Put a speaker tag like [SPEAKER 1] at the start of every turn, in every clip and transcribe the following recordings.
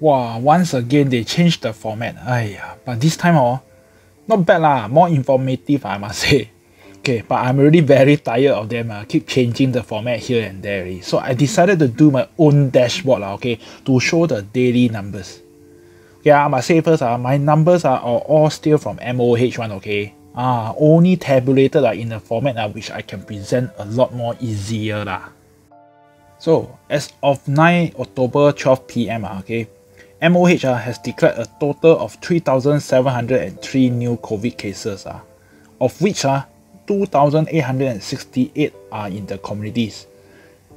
[SPEAKER 1] Wow, once again they changed the format. Ayah, but this time oh, not bad lah, more informative I must say. Okay, but I'm already very tired of them. Uh, keep changing the format here and there. So I decided to do my own dashboard, uh, okay, to show the daily numbers. Okay, I must say first, uh, my numbers are all still from MOH one, okay. Ah, only tabulated uh, in a format uh, which I can present a lot more easier. Uh. So, as of 9 October 12 pm, uh, okay, MOH uh, has declared a total of 3,703 new COVID cases, uh, of which uh, 2,868 are in the communities,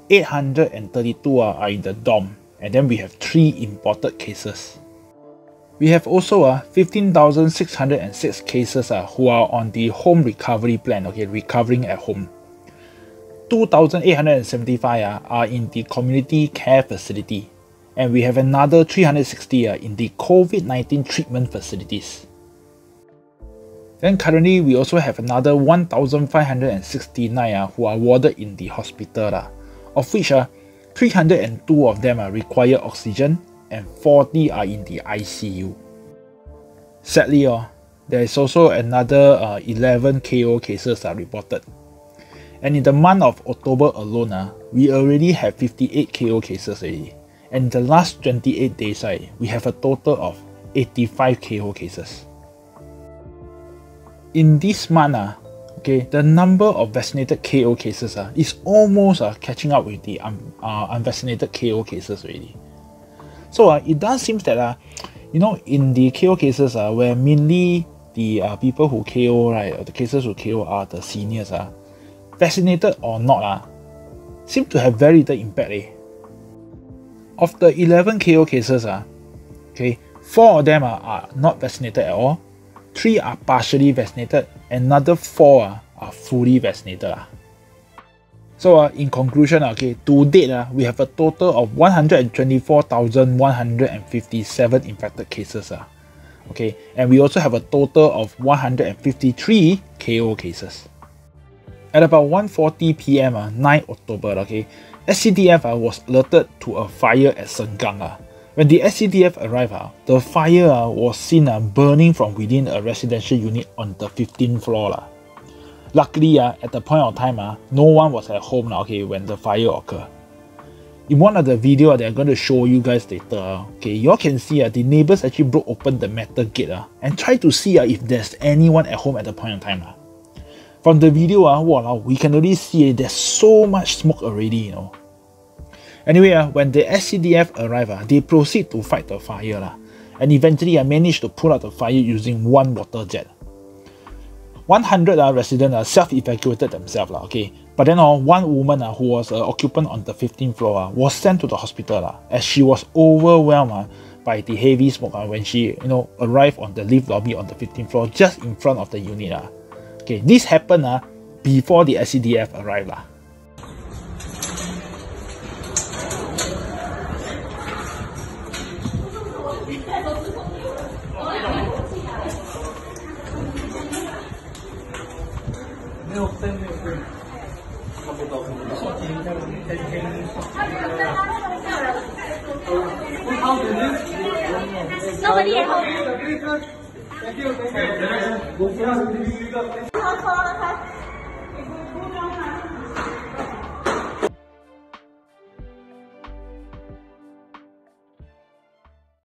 [SPEAKER 1] 832 are in the DOM, and then we have 3 imported cases. We have also uh, 15,606 cases uh, who are on the home recovery plan, okay, recovering at home. 2,875 uh, are in the community care facility, and we have another 360 uh, in the COVID-19 treatment facilities. Then currently we also have another 1,569 uh, who are warded in the hospital, uh, of which uh, 302 of them uh, require oxygen and 40 are in the ICU. Sadly, uh, there is also another uh, 11 KO cases are reported. And in the month of October alone, uh, we already have 58 KO cases already. And the last 28 days, uh, we have a total of 85 KO cases in this month, uh, okay, the number of vaccinated KO cases uh, is almost uh, catching up with the um, uh, unvaccinated KO cases already. So uh, it does seem that uh, you know in the KO cases uh, where mainly the uh, people who KO right the cases who KO are the seniors uh, vaccinated or not uh, seem to have very little impact eh. Of the 11 KO cases uh, okay, four of them uh, are not vaccinated at all three are partially vaccinated, and another four uh, are fully vaccinated. Uh. So uh, in conclusion, okay, to date, uh, we have a total of 124,157 infected cases. Uh, okay, and we also have a total of 153 KO cases. At about 1.40 pm, uh, 9 October, okay, SCDF uh, was alerted to a fire at Sengkang. Uh, when the SCDF arrived, uh, the fire uh, was seen uh, burning from within a residential unit on the 15th floor. Uh. Luckily, uh, at the point of time, uh, no one was at home uh, okay, when the fire occurred. In one of the video that I'm going to show you guys later, uh, okay, you all can see uh, the neighbors actually broke open the metal gate uh, and tried to see uh, if there's anyone at home at the point of time. Uh. From the video, uh, wow, we can already see there's so much smoke already, you know. Anyway, uh, when the SCDF arrive, uh, they proceed to fight the fire uh, and eventually uh, managed to put out the fire using one water jet. 100 uh, residents uh, self-evacuated themselves, uh, okay? But then uh, one woman uh, who was uh, occupant on the 15th floor uh, was sent to the hospital uh, as she was overwhelmed uh, by the heavy smoke uh, when she you know arrived on the lift lobby on the 15th floor just in front of the unit. Uh. Okay, this happened uh, before the SCDF arrived. Uh. Nobody at home. 从了来